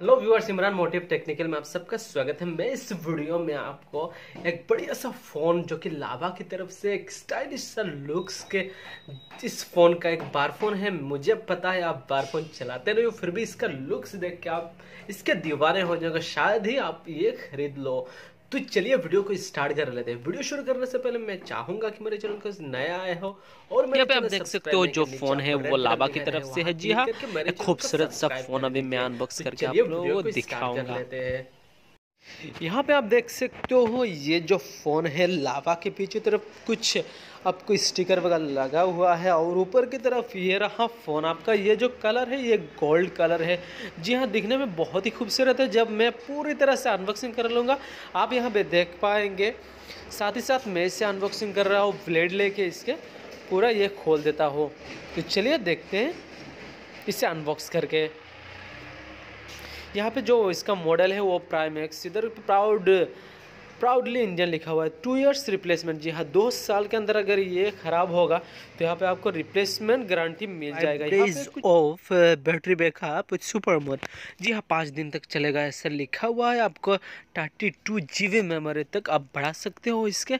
Hello viewers Imran motive technical में आप सबका स्वागत है। मैं इस वीडियो में आपको एक बढ़िया सा फ़ोन जो कि लावा की तरफ़ से एक स्टाइलिश सा लुक्स के इस फ़ोन का एक बार फ़ोन है। मुझे पता है आप बार फ़ोन चलाते नहीं हो फिर भी इसका लुक्स देख के आप, इसके दीवारें हो जाएगा, शायद ही आप ये खरीद लो। तो चलिए वीडियो को स्टार्ट कर लेते हैं। वीडियो शुरू करने से पहले मैं चाहूँगा कि मेरे चैनल को नया आए हो और मेरे पे आप देख सकते हो जो फ़ोन है वो लाबा की तरफ़ से है। जी हाँ खूबसूरत सा फ़ोन अभी मैं अनबॉक्स करके आप लोगों को दिखाऊँगा। यहाँ पे आप देख सकते हो, ये जो फ़ोन है लावा के पीछे तरफ़ कुछ आपको स्टिकर वगैरह लगा हुआ है और ऊपर की तरफ़ ये रहा फ़ोन आपका, ये जो कलर है ये गोल्ड कलर है। जी हाँ दिखने में बहुत ही खूबसूरत है, जब मैं पूरी तरह से अनबॉक्सिंग कर लूँगा, आप यहाँ पे देख पाएँगे। साथ ही साथ मैं इसे अनबॉक्सिंग कर रहा हूँ ब्लेड लेके इसके पूरा ये खोल देता हो। तो चलिए देखते हैं, इसे अनबॉक्स करके। यहाँ पे जो इसका मॉडल है वो प्राइम एक्स इधर प्राउड प्राउडली इंजन लिखा हुआ है। टू इयर्स रिप्लेसमेंट जी हाँ दो साल के अंदर अगर ये ख़राब होगा तो यहाँ पे आपको रिप्लेसमेंट गारंटी मिल जाएगा। Of battery backup super mode जी हाँ पाँच दिन तक चलेगा ऐसा लिखा हुआ है आपको। थर्टी टू जी मेमोरी तक आप बढ़ा सकते हो इसके।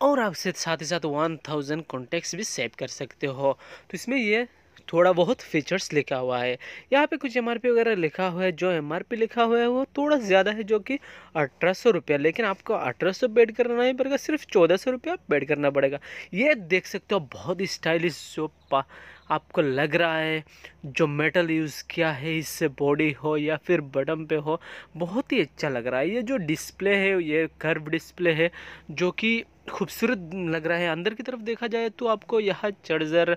और आपसे साथ ही साथ वन थाउज़ेंड कॉन्टेक्ट्स भी सेव कर सकते हो। तो इसमें ये थोड़ा बहुत फीचर्स लिखा हुआ है। यहाँ पे कुछ एमआरपी वगैरह लिखा हुआ है, जो एमआरपी लिखा हुआ है, वो थोड़ा ज़्यादा है जो कि अठारह सौ रुपया। लेकिन आपको अठारह सौ बेड करना नहीं पड़ेगा, सिर्फ़ चौदह सौ रुपया बेड करना पड़ेगा। ये देख सकते हो, बहुत स्टाइलिश जो पा आपको लग रहा है, जो मेटल यूज़ किया है, इससे बॉडी हो या फिर बटन पे हो, बहुत ही अच्छा लग रहा है। ये जो डिस्प्ले है, ये कर्व डिस्प्ले है, जो कि खूबसूरत लग रहा है। अंदर की तरफ़ देखा जाए तो आपको यहाँ चार्जर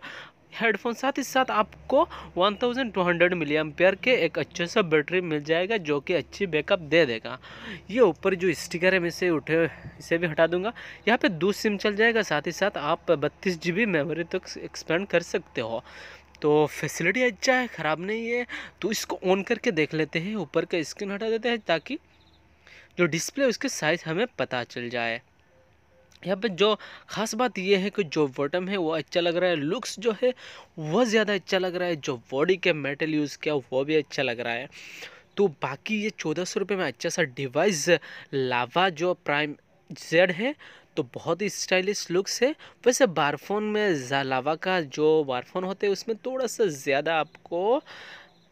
हेडफोन साथ ही साथ आपको 1200 हंड्रेड मिली एम्पेयर के एक अच्छे सा बैटरी मिल जाएगा, जो कि अच्छी बैकअप दे देगा। ये ऊपर जो स्टिकर है, मैं इसे उठे, इसे भी हटा दूँगा। यहाँ पे दो सिम चल जाएगा, साथ ही साथ आप बत्तीस जी मेमोरी तक तो एक्सपेंड कर सकते हो। तो फैसिलिटी अच्छा है, ख़राब नहीं है तो इसको ऑन करके देख लेते हैं, ऊपर का स्क्रीन हटा देते हैं, ताकि जो डिस्प्ले उसके साइज़ हमें पता चल जाए। यहाँ पे जो ख़ास बात ये है कि जो बॉटम है वो अच्छा लग रहा है, लुक्स जो है वह ज़्यादा अच्छा लग रहा है, जो बॉडी के मेटल यूज़ किया वो भी अच्छा लग रहा है। तो बाकी ये चौदह सौ रुपये में अच्छा सा डिवाइस लावा जो प्राइम जेड है तो बहुत ही स्टाइलिश लुक्स है। वैसे बारफोन में लावा का जो बारफोन होते हैं, उसमें थोड़ा सा ज़्यादा आपको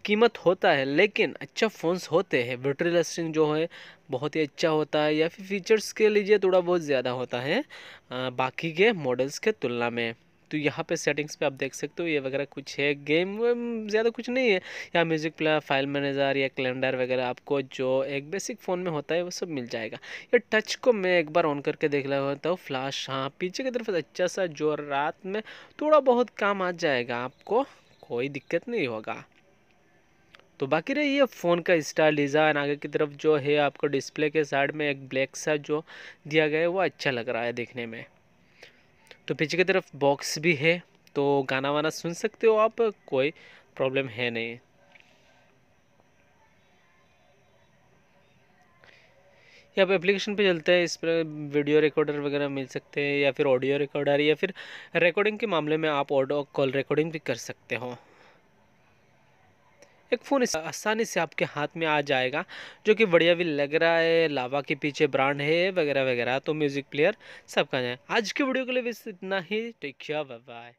कीमत होता है लेकिन अच्छा फ़ोन्स होते हैं। बैटरी लास्टिंग जो है बहुत ही अच्छा होता है या फिर फीचर्स के लीजिए थोड़ा बहुत ज़्यादा होता है आ, बाकी के मॉडल्स के तुलना में। तो यहाँ पे सेटिंग्स पे आप देख सकते हो ये वगैरह कुछ है। गेम ज़्यादा कुछ नहीं है। या म्यूज़िक प्लेयर फ़ाइल मैनेजर या कैलेंडर वगैरह आपको जो एक बेसिक फ़ोन में होता है वो सब मिल जाएगा। ये टच को मैं एक बार ऑन करके देख रहा होता हूँ फ्लैश हाँ पीछे की तरफ़ अच्छा सा जो रात में थोड़ा बहुत काम आ जाएगा आपको कोई दिक्कत नहीं होगा। तो बाकी रही ये फ़ोन का स्टाइल डिज़ाइन। आगे की तरफ़ जो है आपको डिस्प्ले के साइड में एक ब्लैक सा जो दिया गया है, वो अच्छा लग रहा है देखने में। तो पीछे की तरफ़ बॉक्स भी है तो गाना वाना सुन सकते हो आप, कोई प्रॉब्लम है नहीं। या आप एप्लीकेशन पे चलते हैं, इस पर वीडियो रिकॉर्डर वगैरह मिल सकते हैं, या फिर ऑडियो रिकॉर्डर, या फिर रिकॉर्डिंग के मामले में आप ऑडियो कॉल रिकॉर्डिंग भी कर सकते हो। एक फ़ोन आसानी से आपके हाथ में आ जाएगा, जो कि बढ़िया भी लग रहा है, लावा के पीछे ब्रांड है, वगैरह वगैरह। तो म्यूज़िक प्लेयर सबका है आज की वीडियो के लिए बस इतना ही। Take care bye